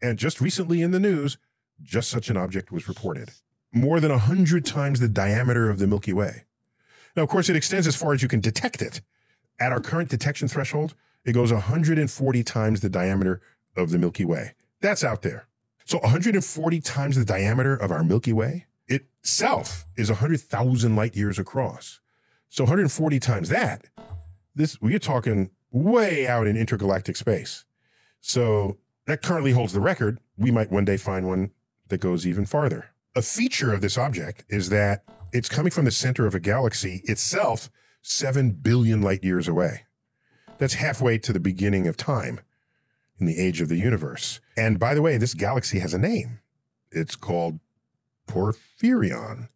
And just recently in the news, just such an object was reported. More than 100 times the diameter of the Milky Way. Now, of course, it extends as far as you can detect it. At our current detection threshold, it goes 140 times the diameter of the Milky Way. That's out there. So 140 times the diameter of our Milky Way itself is 100,000 light years across. So 140 times that, this we're talking way out in intergalactic space. So that currently holds the record. We might one day find one that goes even farther. A feature of this object is that it's coming from the center of a galaxy itself 7 billion light years away. That's halfway to the beginning of time in the age of the universe. And by the way, this galaxy has a name. It's called Porphyrion,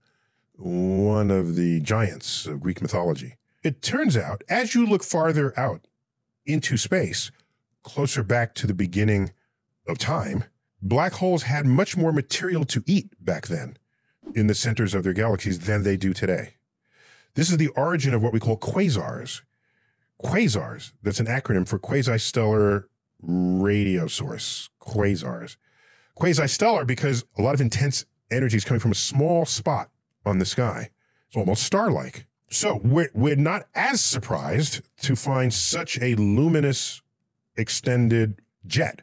one of the giants of Greek mythology. It turns out, as you look farther out into space, closer back to the beginning of time, black holes had much more material to eat back then in the centers of their galaxies than they do today. This is the origin of what we call quasars. Quasars, that's an acronym for quasi-stellar radio source, quasars. Quasi-stellar because a lot of intense energy is coming from a small spot on the sky. It's almost star-like. So we're, we're not as surprised to find such a luminous extended jet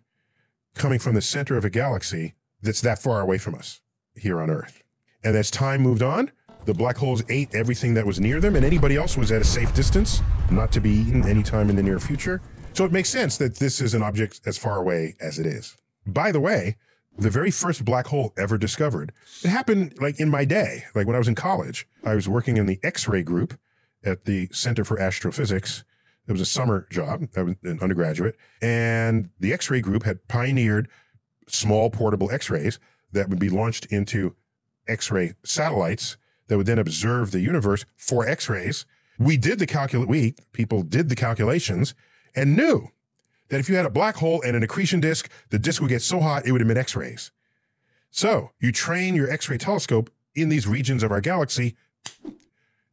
coming from the center of a galaxy that's that far away from us here on Earth. And as time moved on, the black holes ate everything that was near them, and anybody else was at a safe distance, not to be eaten anytime in the near future. So it makes sense that this is an object as far away as it is. By the way, the very first black hole ever discovered, it happened like in my day, like when I was in college. I was working in the X-ray group at the Center for Astrophysics. It was a summer job. I was an undergraduate. And the X-ray group had pioneered small portable X-rays that would be launched into X-ray satellites that would then observe the universe for X-rays. We did the calcul, we people did the calculations and knew that if you had a black hole and an accretion disk, the disk would get so hot it would emit X-rays. So you train your X-ray telescope in these regions of our galaxy.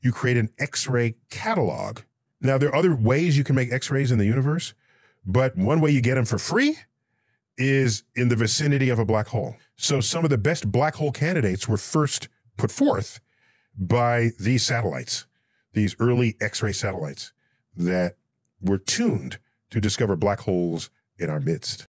You create an X-ray catalog. Now there are other ways you can make X-rays in the universe, but one way you get them for free is in the vicinity of a black hole. So some of the best black hole candidates were first put forth by these satellites, these early X-ray satellites that were tuned to discover black holes in our midst.